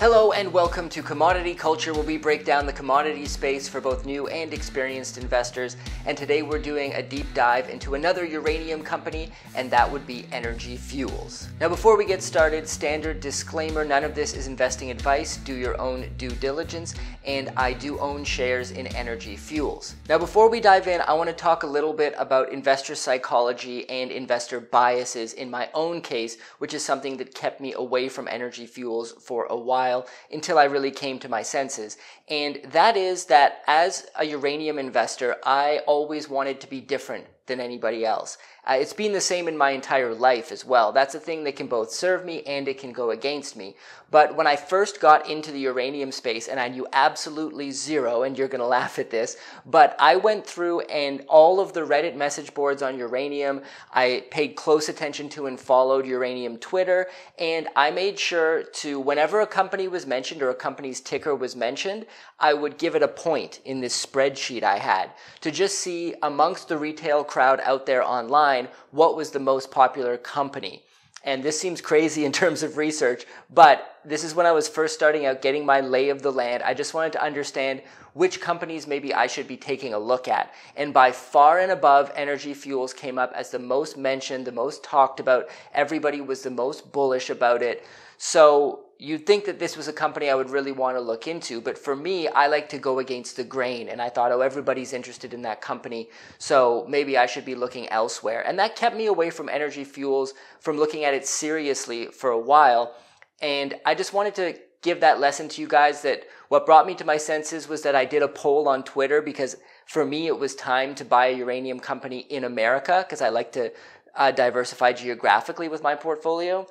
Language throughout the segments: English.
Hello and welcome to Commodity Culture, where we break down the commodity space for both new and experienced investors. And today we're doing a deep dive into another uranium company, and that would be Energy Fuels. Now, before we get started, standard disclaimer none of this is investing advice. Do your own due diligence, and I do own shares in Energy Fuels. Now, before we dive in, I want to talk a little bit about investor psychology and investor biases in my own case, which is something that kept me away from Energy Fuels for a while while until I really came to my senses. And that is that as a uranium investor, I always wanted to be different than anybody else. Uh, it's been the same in my entire life as well. That's a thing that can both serve me and it can go against me. But when I first got into the uranium space, and I knew absolutely zero, and you're going to laugh at this, but I went through and all of the Reddit message boards on uranium, I paid close attention to and followed uranium Twitter, and I made sure to, whenever a company was mentioned or a company's ticker was mentioned, I would give it a point in this spreadsheet I had to just see amongst the retail crowd out there online what was the most popular company. And this seems crazy in terms of research, but this is when I was first starting out getting my lay of the land. I just wanted to understand which companies maybe I should be taking a look at. And by far and above, Energy Fuels came up as the most mentioned, the most talked about. Everybody was the most bullish about it. So you'd think that this was a company I would really want to look into, but for me, I like to go against the grain. And I thought, oh, everybody's interested in that company, so maybe I should be looking elsewhere. And that kept me away from Energy Fuels, from looking at it seriously for a while. And I just wanted to give that lesson to you guys that what brought me to my senses was that I did a poll on Twitter because for me, it was time to buy a uranium company in America because I like to uh, diversify geographically with my portfolio.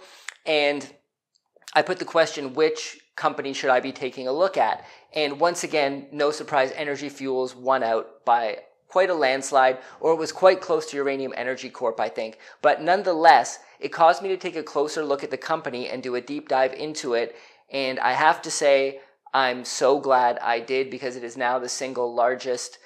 And I put the question, which company should I be taking a look at? And once again, no surprise, Energy Fuels won out by quite a landslide, or it was quite close to Uranium Energy Corp, I think. But nonetheless, it caused me to take a closer look at the company and do a deep dive into it. And I have to say, I'm so glad I did because it is now the single largest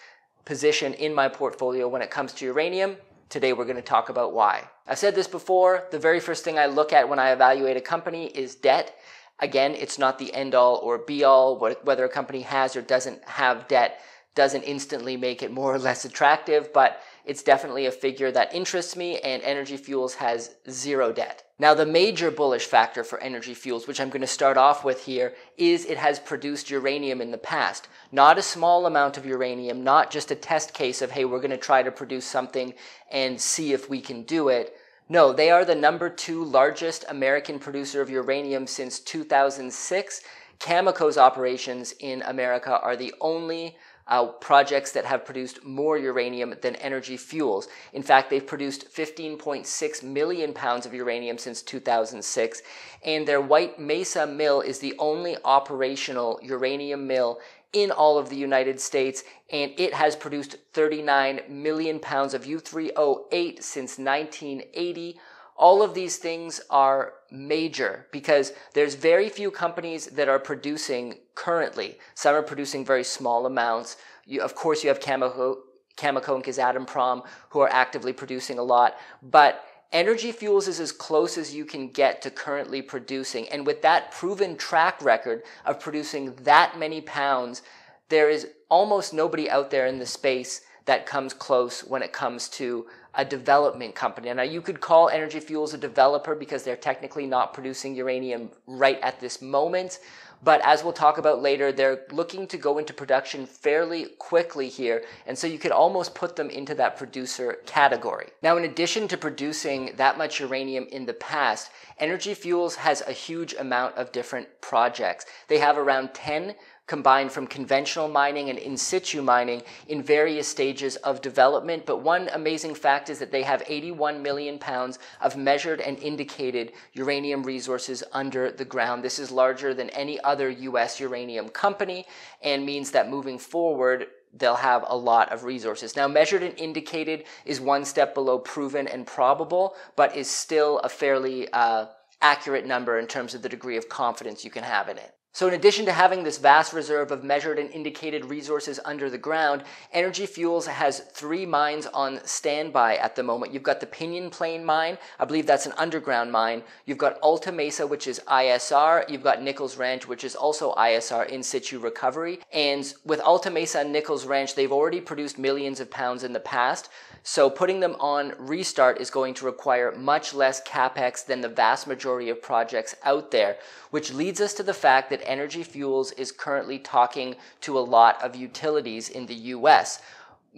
position in my portfolio when it comes to uranium. Today we're going to talk about why. I've said this before, the very first thing I look at when I evaluate a company is debt. Again, it's not the end all or be all. Whether a company has or doesn't have debt doesn't instantly make it more or less attractive, but it's definitely a figure that interests me, and Energy Fuels has zero debt. Now, the major bullish factor for Energy Fuels, which I'm going to start off with here, is it has produced uranium in the past. Not a small amount of uranium, not just a test case of, hey, we're going to try to produce something and see if we can do it. No, they are the number two largest American producer of uranium since 2006. Cameco's operations in America are the only uh, projects that have produced more uranium than energy fuels. In fact, they've produced 15.6 million pounds of uranium since 2006, and their White Mesa mill is the only operational uranium mill in all of the United States, and it has produced 39 million pounds of U3O8 since 1980 all of these things are major because there's very few companies that are producing currently. Some are producing very small amounts. You, of course, you have Cameco, Cameco and Kazatomprom who are actively producing a lot, but Energy Fuels is as close as you can get to currently producing. And with that proven track record of producing that many pounds, there is almost nobody out there in the space that comes close when it comes to a development company. Now, you could call Energy Fuels a developer because they're technically not producing uranium right at this moment. But as we'll talk about later, they're looking to go into production fairly quickly here. And so you could almost put them into that producer category. Now, in addition to producing that much uranium in the past, Energy Fuels has a huge amount of different projects. They have around 10 combined from conventional mining and in situ mining in various stages of development. But one amazing fact is that they have 81 million pounds of measured and indicated uranium resources under the ground. This is larger than any other US uranium company and means that moving forward, they'll have a lot of resources. Now, measured and indicated is one step below proven and probable, but is still a fairly uh, accurate number in terms of the degree of confidence you can have in it. So, in addition to having this vast reserve of measured and indicated resources under the ground, Energy Fuels has three mines on standby at the moment. You've got the Pinyon Plain mine, I believe that's an underground mine. You've got Alta Mesa, which is ISR. You've got Nichols Ranch, which is also ISR, in situ recovery. And with Alta Mesa and Nichols Ranch, they've already produced millions of pounds in the past. So putting them on restart is going to require much less capex than the vast majority of projects out there, which leads us to the fact that Energy Fuels is currently talking to a lot of utilities in the US.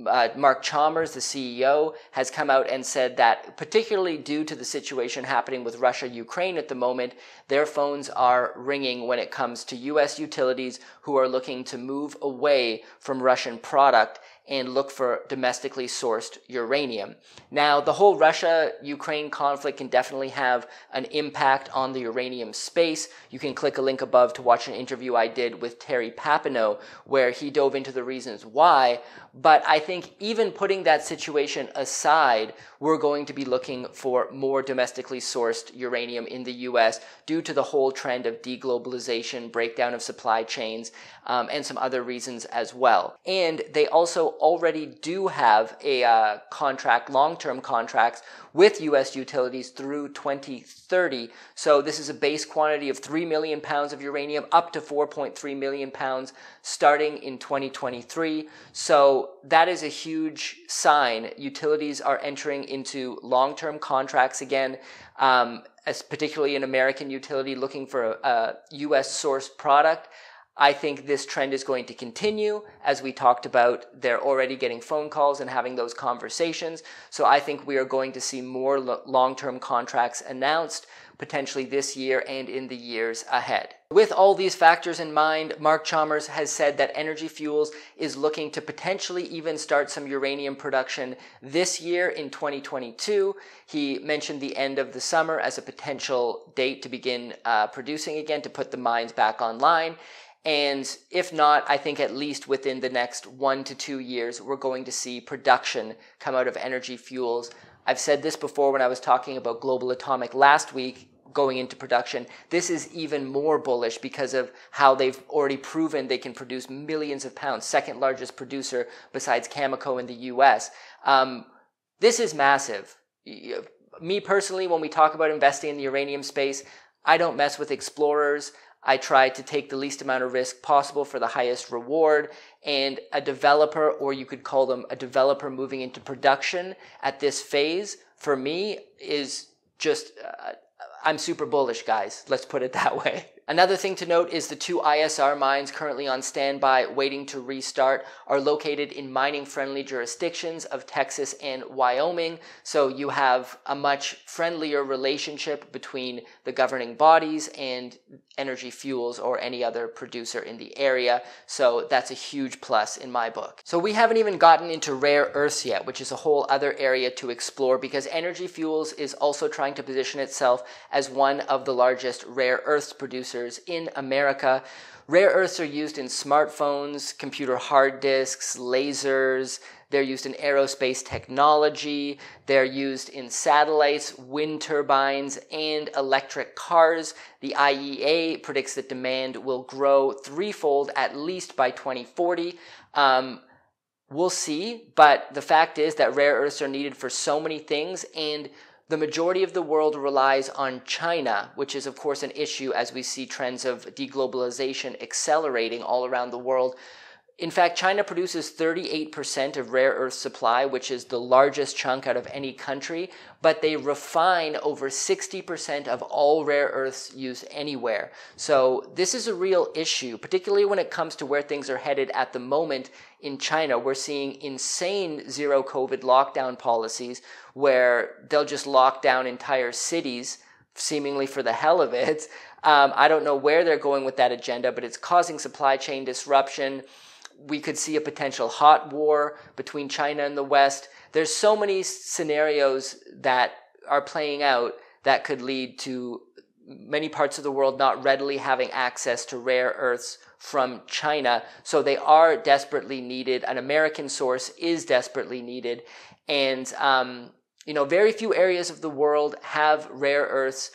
Uh, Mark Chalmers, the CEO, has come out and said that, particularly due to the situation happening with Russia Ukraine at the moment, their phones are ringing when it comes to US utilities who are looking to move away from Russian product and look for domestically sourced uranium. Now, the whole Russia Ukraine conflict can definitely have an impact on the uranium space. You can click a link above to watch an interview I did with Terry Papineau where he dove into the reasons why. But I think even putting that situation aside, we're going to be looking for more domestically sourced uranium in the US due to the whole trend of deglobalization, breakdown of supply chains, um, and some other reasons as well. And they also already do have a uh, contract, long-term contracts with U.S. utilities through 2030. So this is a base quantity of 3 million pounds of uranium up to 4.3 million pounds starting in 2023. So that is a huge sign. Utilities are entering into long-term contracts again. Um, as particularly an American utility looking for a, a U.S. sourced product. I think this trend is going to continue. As we talked about, they're already getting phone calls and having those conversations. So I think we are going to see more lo- long term contracts announced potentially this year and in the years ahead. With all these factors in mind, Mark Chalmers has said that Energy Fuels is looking to potentially even start some uranium production this year in 2022. He mentioned the end of the summer as a potential date to begin uh, producing again, to put the mines back online. And if not, I think at least within the next one to two years, we're going to see production come out of energy fuels. I've said this before when I was talking about Global Atomic last week going into production. This is even more bullish because of how they've already proven they can produce millions of pounds, second largest producer besides Cameco in the US. Um, this is massive. Me personally, when we talk about investing in the uranium space, I don't mess with explorers. I try to take the least amount of risk possible for the highest reward. And a developer, or you could call them a developer moving into production at this phase, for me, is just, uh, I'm super bullish, guys. Let's put it that way. Another thing to note is the two ISR mines currently on standby waiting to restart are located in mining friendly jurisdictions of Texas and Wyoming. So you have a much friendlier relationship between the governing bodies and Energy Fuels or any other producer in the area. So that's a huge plus in my book. So we haven't even gotten into rare earths yet, which is a whole other area to explore because Energy Fuels is also trying to position itself as one of the largest rare earths producers in America. Rare earths are used in smartphones, computer hard disks, lasers. They're used in aerospace technology. They're used in satellites, wind turbines, and electric cars. The IEA predicts that demand will grow threefold at least by 2040. Um, we'll see, but the fact is that rare earths are needed for so many things, and the majority of the world relies on China, which is, of course, an issue as we see trends of deglobalization accelerating all around the world. In fact, China produces 38% of rare earth supply, which is the largest chunk out of any country, but they refine over 60% of all rare earths used anywhere. So this is a real issue, particularly when it comes to where things are headed at the moment in China. We're seeing insane zero COVID lockdown policies where they'll just lock down entire cities seemingly for the hell of it. Um, I don't know where they're going with that agenda, but it's causing supply chain disruption we could see a potential hot war between China and the West. There's so many scenarios that are playing out that could lead to many parts of the world not readily having access to rare earths from China. So they are desperately needed. An American source is desperately needed. And, um, you know, very few areas of the world have rare earths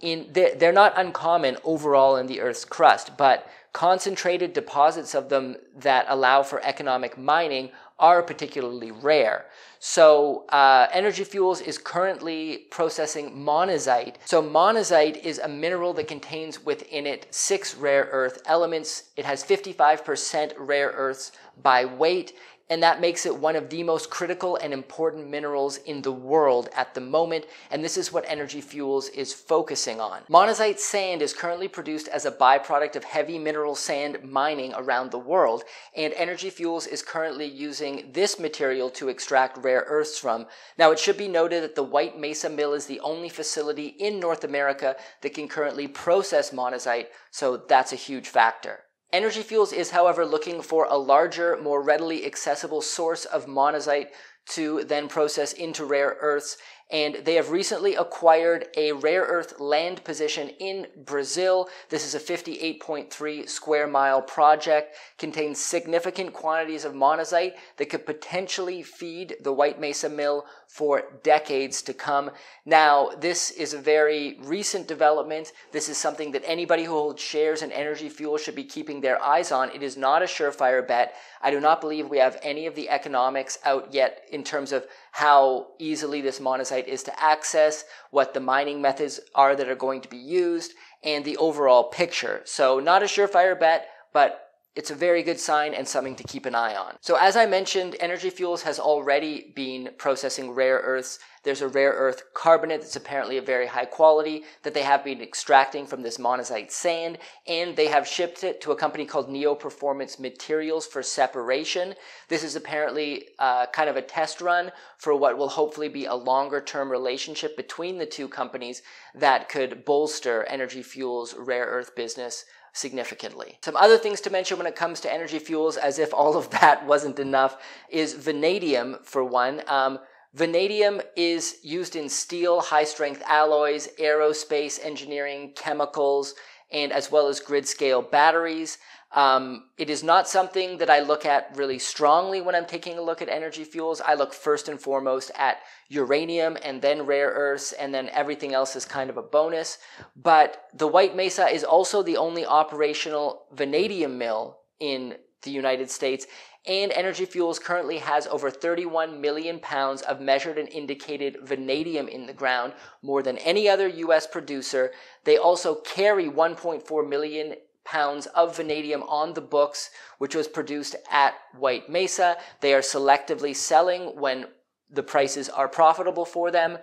in they're, they're not uncommon overall in the Earth's crust, but concentrated deposits of them that allow for economic mining are particularly rare. So, uh, Energy Fuels is currently processing monazite. So, monazite is a mineral that contains within it six rare earth elements. It has 55% rare earths by weight and that makes it one of the most critical and important minerals in the world at the moment, and this is what Energy Fuels is focusing on. Monazite sand is currently produced as a byproduct of heavy mineral sand mining around the world, and Energy Fuels is currently using this material to extract rare earths from. Now, it should be noted that the White Mesa Mill is the only facility in North America that can currently process monazite, so that's a huge factor. Energy Fuels is, however, looking for a larger, more readily accessible source of monazite to then process into rare earths and they have recently acquired a rare earth land position in Brazil. This is a 58.3 square mile project, contains significant quantities of monazite that could potentially feed the White Mesa Mill for decades to come. Now, this is a very recent development. This is something that anybody who holds shares in Energy Fuel should be keeping their eyes on. It is not a surefire bet. I do not believe we have any of the economics out yet in terms of how easily this monazite is to access, what the mining methods are that are going to be used, and the overall picture. So, not a surefire bet, but it's a very good sign and something to keep an eye on. So, as I mentioned, Energy Fuels has already been processing rare earths. There's a rare earth carbonate that's apparently a very high quality that they have been extracting from this monazite sand, and they have shipped it to a company called Neo Performance Materials for separation. This is apparently uh, kind of a test run for what will hopefully be a longer term relationship between the two companies that could bolster Energy Fuels' rare earth business significantly. Some other things to mention when it comes to energy fuels, as if all of that wasn't enough, is vanadium for one. Um, vanadium is used in steel, high strength alloys, aerospace engineering, chemicals, and as well as grid scale batteries. Um, it is not something that I look at really strongly when I'm taking a look at energy fuels. I look first and foremost at uranium and then rare earths, and then everything else is kind of a bonus. But the White Mesa is also the only operational vanadium mill in the United States, and Energy Fuels currently has over 31 million pounds of measured and indicated vanadium in the ground, more than any other U.S. producer. They also carry 1.4 million pounds of vanadium on the books, which was produced at White Mesa. They are selectively selling when the prices are profitable for them.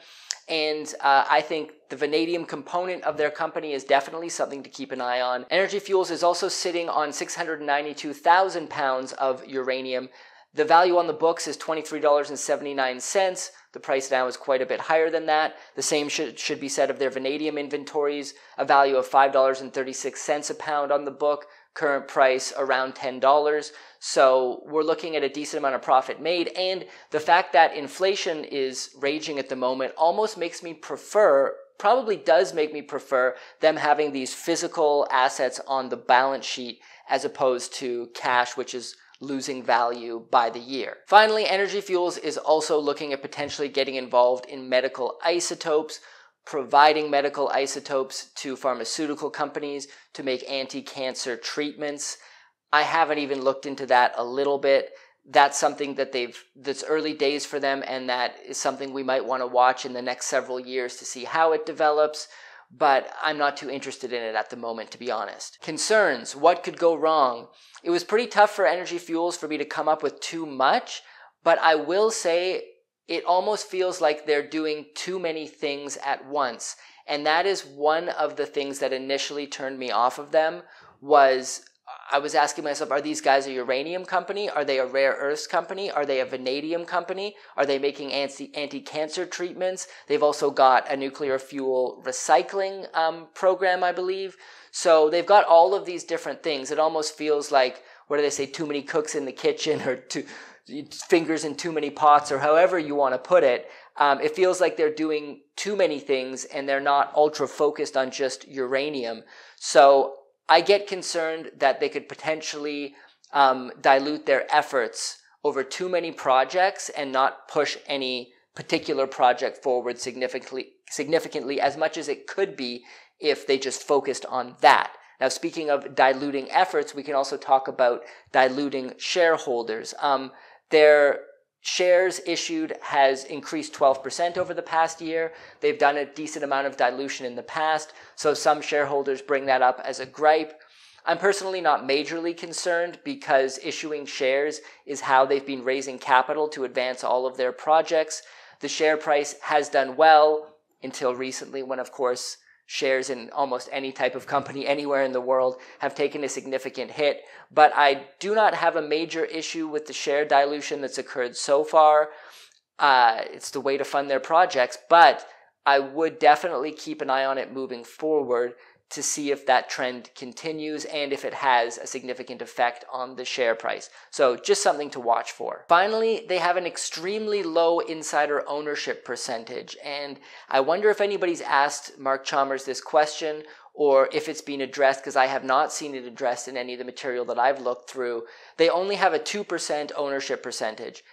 And uh, I think the vanadium component of their company is definitely something to keep an eye on. Energy Fuels is also sitting on 692,000 pounds of uranium. The value on the books is $23.79. The price now is quite a bit higher than that. The same should, should be said of their vanadium inventories, a value of $5.36 a pound on the book, current price around $10. So we're looking at a decent amount of profit made. And the fact that inflation is raging at the moment almost makes me prefer probably does make me prefer them having these physical assets on the balance sheet as opposed to cash, which is losing value by the year. Finally, Energy Fuels is also looking at potentially getting involved in medical isotopes, providing medical isotopes to pharmaceutical companies to make anti cancer treatments. I haven't even looked into that a little bit. That's something that they've, that's early days for them, and that is something we might want to watch in the next several years to see how it develops. But I'm not too interested in it at the moment, to be honest. Concerns what could go wrong? It was pretty tough for Energy Fuels for me to come up with too much, but I will say it almost feels like they're doing too many things at once. And that is one of the things that initially turned me off of them was I was asking myself, are these guys a uranium company? Are they a rare earths company? Are they a vanadium company? Are they making anti cancer treatments? They've also got a nuclear fuel recycling um, program, I believe. So they've got all of these different things. It almost feels like, what do they say, too many cooks in the kitchen or too, fingers in too many pots or however you want to put it. Um, it feels like they're doing too many things and they're not ultra focused on just uranium. So I get concerned that they could potentially um, dilute their efforts over too many projects and not push any particular project forward significantly significantly as much as it could be if they just focused on that. Now, speaking of diluting efforts, we can also talk about diluting shareholders. Um, their shares issued has increased 12% over the past year. They've done a decent amount of dilution in the past, so some shareholders bring that up as a gripe. I'm personally not majorly concerned because issuing shares is how they've been raising capital to advance all of their projects. The share price has done well until recently, when, of course, shares in almost any type of company anywhere in the world have taken a significant hit. But I do not have a major issue with the share dilution that's occurred so far. Uh, it's the way to fund their projects, but I would definitely keep an eye on it moving forward to see if that trend continues and if it has a significant effect on the share price. So just something to watch for. Finally, they have an extremely low insider ownership percentage. And I wonder if anybody's asked Mark Chalmers this question or if it's been addressed because I have not seen it addressed in any of the material that I've looked through. They only have a 2% ownership percentage.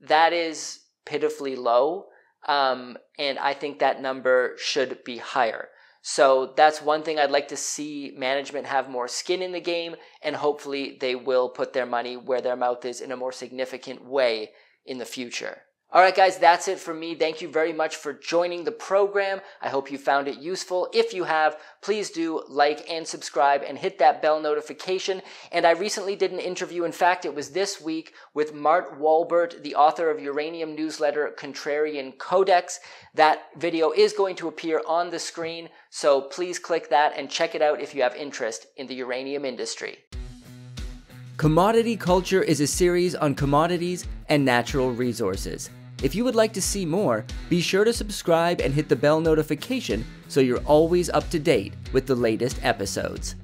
That is pitifully low. Um, and I think that number should be higher. So that's one thing I'd like to see management have more skin in the game, and hopefully they will put their money where their mouth is in a more significant way in the future. All right, guys, that's it for me. Thank you very much for joining the program. I hope you found it useful. If you have, please do like and subscribe and hit that bell notification. And I recently did an interview. In fact, it was this week with Mart Walbert, the author of uranium newsletter Contrarian Codex. That video is going to appear on the screen. So please click that and check it out if you have interest in the uranium industry. Commodity Culture is a series on commodities and natural resources. If you would like to see more, be sure to subscribe and hit the bell notification so you're always up to date with the latest episodes.